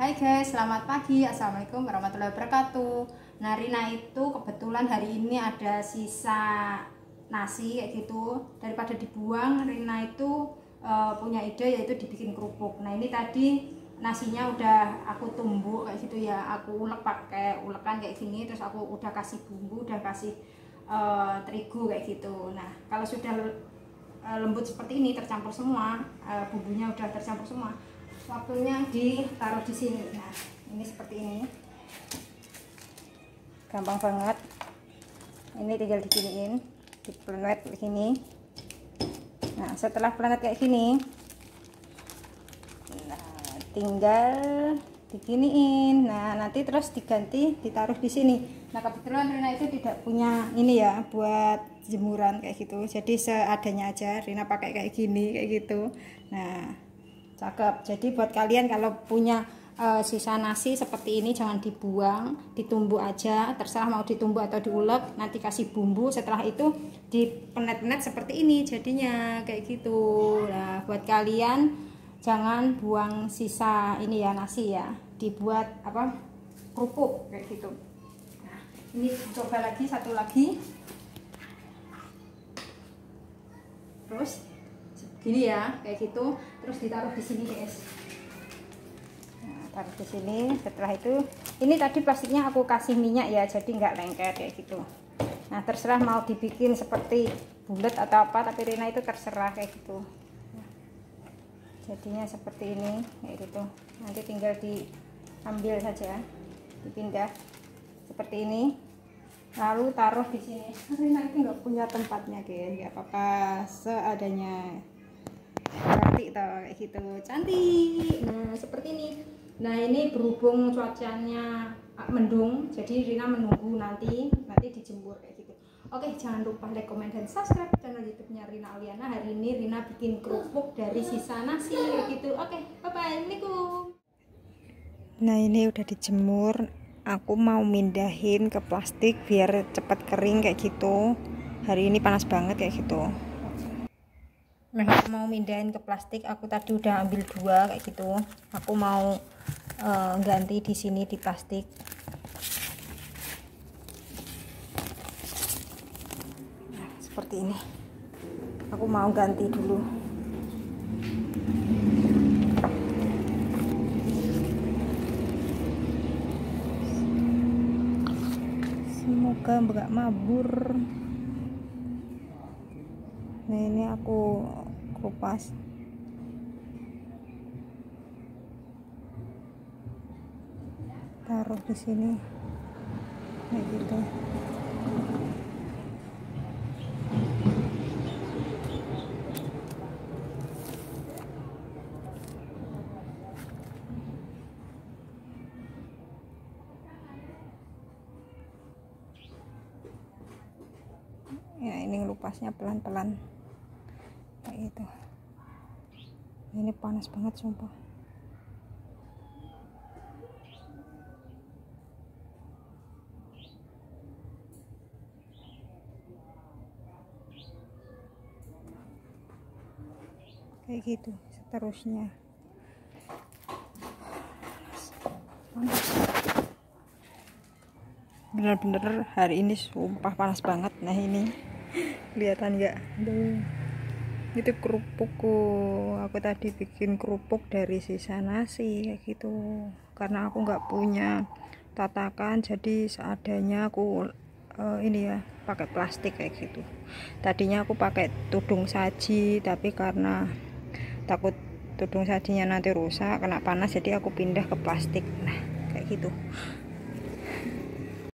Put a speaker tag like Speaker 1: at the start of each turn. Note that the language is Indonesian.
Speaker 1: Hai guys, selamat pagi. Assalamualaikum warahmatullahi wabarakatuh. Nah, Rina itu kebetulan hari ini ada sisa nasi kayak gitu. Daripada dibuang, Rina itu uh, punya ide yaitu dibikin kerupuk. Nah, ini tadi nasinya udah aku tumbuk kayak gitu ya. Aku ulek pakai ulekan kayak gini, terus aku udah kasih bumbu, udah kasih uh, terigu kayak gitu. Nah, kalau sudah uh, lembut seperti ini tercampur semua, uh, bumbunya udah tercampur semua waktunya ditaruh di sini. Nah ini seperti ini. Gampang banget. Ini tinggal diginiin di planet begini nah setelah planet kayak gini nah tinggal diginiin. Nah nanti terus diganti ditaruh di sini. Nah kebetulan Rina itu tidak punya ini ya buat jemuran kayak gitu. Jadi seadanya aja Rina pakai kayak gini kayak gitu. Nah cakep. Jadi buat kalian kalau punya uh, sisa nasi seperti ini jangan dibuang ditumbuk aja. Terserah mau ditumbuk atau diulek nanti kasih bumbu. Setelah itu dipenet-penet seperti ini jadinya kayak gitu. Nah buat kalian jangan buang sisa ini ya nasi ya. Dibuat apa? Kerupuk kayak gitu. Nah ini coba lagi satu lagi. Terus gini ya kayak gitu. Terus ditaruh di sini guys. Nah, taruh di sini. Setelah itu ini tadi plastiknya aku kasih minyak ya jadi nggak lengket kayak gitu. Nah terserah mau dibikin seperti bulat atau apa tapi Rina itu terserah kayak gitu. Jadinya seperti ini kayak gitu. Nanti tinggal diambil saja dipindah seperti ini. Lalu taruh di sini. Rina itu nggak punya tempatnya guys nggak apa-apa seadanya cantik tau kayak gitu. Cantik. Nah seperti ini. Nah ini berhubung cuacanya mendung jadi Rina menunggu nanti nanti dijemur kayak gitu. Oke jangan lupa like comment dan subscribe channel youtube-nya Rina Aliana hari ini Rina bikin kerupuk dari sisa nasi kayak gitu. Oke bye bye assalamualaikum.
Speaker 2: Nah ini udah dijemur. Aku mau mindahin ke plastik biar cepat kering kayak gitu. Hari ini panas banget kayak gitu nah aku mau mindahin ke plastik aku tadi udah ambil dua kayak gitu. Aku mau uh, ganti di sini di plastik. Nah, seperti ini. Aku mau ganti dulu. Semoga enggak mabur nah ini aku kupas. Taruh di sini. Kayak gitu. Ya ini lupasnya pelan-pelan kayak gitu. Ini panas banget sumpah. Kayak gitu seterusnya. Bener-bener hari ini sumpah panas banget. Nah ini. Kelihatan nggak itu kerupukku. Aku tadi bikin kerupuk dari sisa nasi kayak gitu. Karena aku nggak punya tatakan jadi seadanya aku uh, ini ya pakai plastik kayak gitu. Tadinya aku pakai tudung saji tapi karena takut tudung sajinya nanti rusak kena panas jadi aku pindah ke plastik. Nah kayak gitu